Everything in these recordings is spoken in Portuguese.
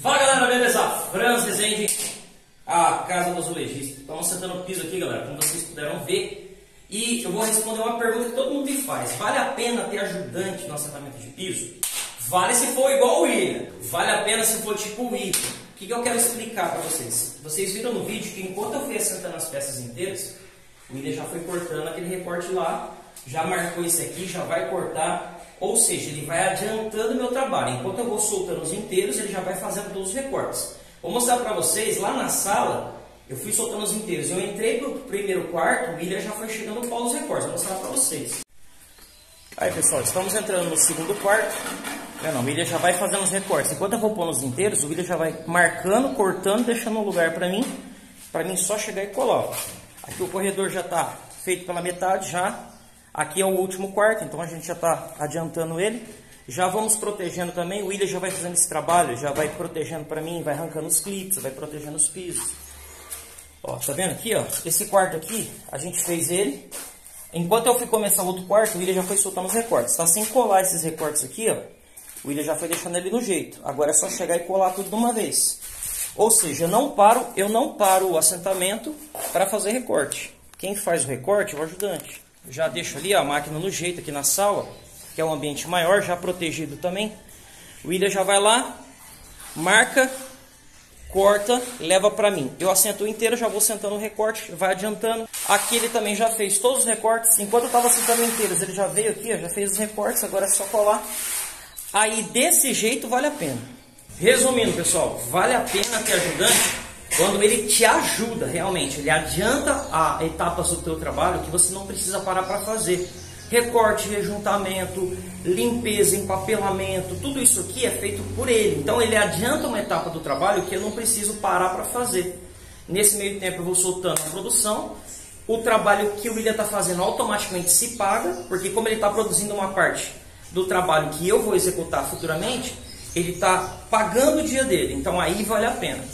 Fala galera, beleza? Franz Rezende, a casa do azulejista. Estamos sentando o piso aqui, galera, como vocês puderam ver. E eu vou responder uma pergunta que todo mundo me faz: vale a pena ter ajudante no assentamento de piso? Vale se for igual o William, vale a pena se for tipo o William. O que, que eu quero explicar para vocês? Vocês viram no vídeo que enquanto eu fui assentando as peças inteiras, o William já foi cortando aquele recorte lá, já marcou esse aqui, já vai cortar ou seja, ele vai adiantando o meu trabalho. Enquanto eu vou soltando os inteiros, ele já vai fazendo todos os recortes. Vou mostrar para vocês, lá na sala, eu fui soltando os inteiros. Eu entrei para o primeiro quarto, o William já foi chegando para os recortes. Vou mostrar para vocês. Aí pessoal, estamos entrando no segundo quarto. Não, não, o William já vai fazendo os recortes. Enquanto eu vou pondo os inteiros, o William já vai marcando, cortando, deixando um lugar para mim, para mim só chegar e colar. Aqui o corredor já está feito pela metade, já Aqui é o último quarto, então a gente já está adiantando ele. Já vamos protegendo também, o William já vai fazendo esse trabalho, já vai protegendo para mim, vai arrancando os clips, vai protegendo os pisos. Ó, tá vendo aqui, ó? Esse quarto aqui, a gente fez ele. Enquanto eu fui começar o outro quarto, o William já foi soltando os recortes. Tá sem colar esses recortes aqui, ó. O William já foi deixando ele no jeito. Agora é só chegar e colar tudo de uma vez. Ou seja, eu não paro, eu não paro o assentamento para fazer recorte. Quem faz o recorte é o ajudante. Já deixo ali a máquina no jeito aqui na sala, que é um ambiente maior, já protegido também. O William já vai lá, marca, corta, leva para mim. Eu assento inteiro, já vou sentando o recorte, vai adiantando. Aqui ele também já fez todos os recortes. Enquanto eu estava sentando inteiros, ele já veio aqui, já fez os recortes, agora é só colar. Aí desse jeito vale a pena. Resumindo, pessoal, vale a pena ter ajudante quando ele te ajuda realmente, ele adianta a etapas do teu trabalho que você não precisa parar para fazer. Recorte, rejuntamento, limpeza, empapelamento, tudo isso aqui é feito por ele. Então ele adianta uma etapa do trabalho que eu não preciso parar para fazer. Nesse meio tempo eu vou soltando a produção. O trabalho que o William está fazendo automaticamente se paga, porque como ele está produzindo uma parte do trabalho que eu vou executar futuramente, ele está pagando o dia dele. Então aí vale a pena.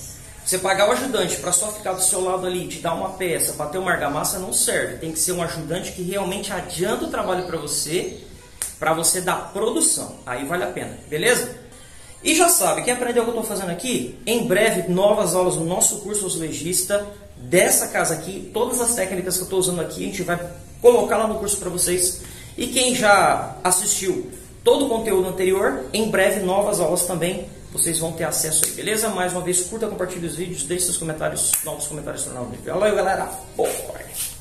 Você pagar o ajudante para só ficar do seu lado ali, te dar uma peça, bater uma argamassa, não serve. Tem que ser um ajudante que realmente adianta o trabalho para você, para você dar produção. Aí vale a pena, beleza? E já sabe, quer aprender o que eu estou fazendo aqui? Em breve, novas aulas no nosso curso Legista, dessa casa aqui. Todas as técnicas que eu estou usando aqui, a gente vai colocar lá no curso para vocês. E quem já assistiu todo o conteúdo anterior, em breve novas aulas também vocês vão ter acesso aí, beleza? Mais uma vez, curta, compartilhe os vídeos, deixe seus comentários, novos comentários no canal. Valeu, galera! Boa!